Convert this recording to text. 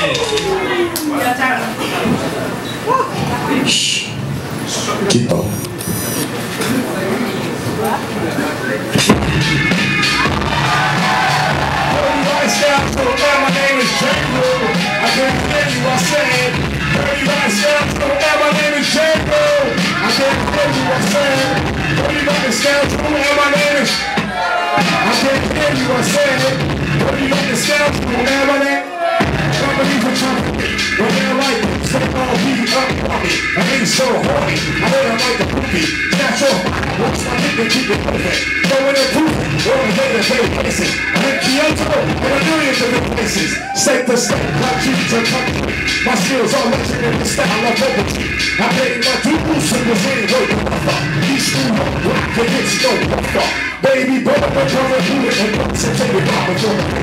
Shh. Kyoto. My name is. I can't hear you, I said. Dirty Rice my name is. I can't hear you, I said. My name is... I can't hear you, I said. I I like the poopy. Snatch off. Watch my nigga keep it perfect. Throwing it proof. Or the way that they places. I'm in Kyoto. In a million different places. State to state. Country to country. My skills are legendary style of poverty. I paid my dues and was in work. East New York. Black against no buffer. Baby, brother, coming through it and concentrate it out with your